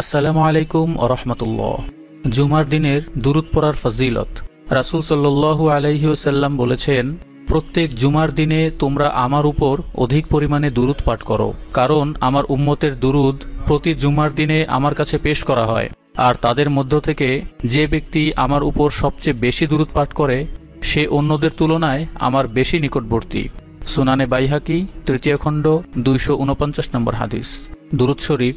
আসসালামু আলাইকুম রহমতুল্লাহ। জুমার দিনের দুরুদ পড়ার ফজিলত। রাসুল সাল্লু আলাইসাল্লাম বলেছেন, প্রত্যেক জুমার দিনে তোমরা আমার উপর অধিক পরিমাণে দুরুদ পাঠ করো, কারণ আমার উম্মতের দুরুদ প্রতি জুমার দিনে আমার কাছে পেশ করা হয়। আর তাদের মধ্য থেকে যে ব্যক্তি আমার উপর সবচেয়ে বেশি দুরুদ পাঠ করে, সে অন্যদের তুলনায় আমার বেশি নিকটবর্তী। সুনানে বাইহাকি, তৃতীয় খণ্ড, দুইশো উনপঞ্চাশ নম্বর হাদিস। দুরুদ শরীফ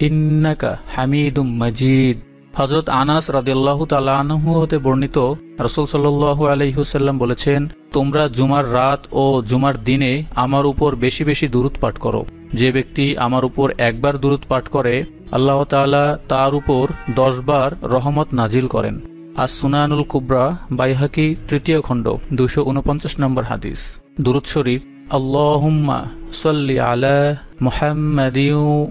ইন্নাকা হামিদুম মজিদ। হজরত আনাস রাদিল্লাহ তালাহু হতে বর্ণিত রসুল সাল্লু আলহিহুসাল্লাম বলেছেন, তোমরা জুমার রাত ও জুমার দিনে আমার উপর বেশি বেশি দূরত পাঠ করো। যে ব্যক্তি আমার উপর একবার দূরত পাঠ করে, আল্লাহ তালা তার উপর দশবার রহমত নাজিল করেন। আর সুনানুল কুবরা, বাইহাকি, তৃতীয় খণ্ড দুশো উনপঞ্চাশ নম্বর হাদিস। দুরুদ শরীফ, আল্লাহুম্মা সল্লি আলা মুহাম্মাদিউ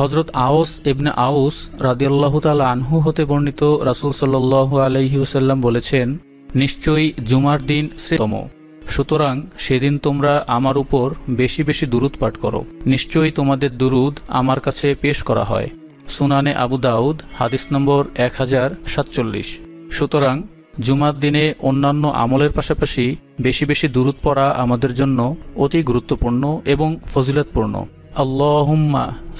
হজরত আওস ইবনে আউস রাদিয়াল্লাহ তাল আনহু হতে বর্ণিত রাসুল সাল্লু আলহিউসাল্লাম বলেছেন, নিশ্চয়ই জুমার দিন শ্রেতম সুতরাং সেদিন তোমরা আমার উপর বেশি বেশি দুরুদ পাঠ করো। নিশ্চয়ই তোমাদের দুরুদ আমার কাছে পেশ করা হয়। সুনানে আবু দাউদ, হাদিস নম্বর এক হাজার সাতচল্লিশ। সুতরাং জুমার দিনে অন্যান্য আমলের পাশাপাশি বেশি বেশি দূরত পড়া আমাদের জন্য অতি গুরুত্বপূর্ণ এবং ফজিলতপূর্ণ। আল্লাহুম্মা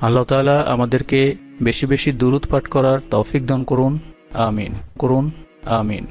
আল্লাহ তালা আমাদেরকে বেশি বেশি দূরত পাঠ করার তৌফিক দান করুন। আমিন। করুন। আমিন।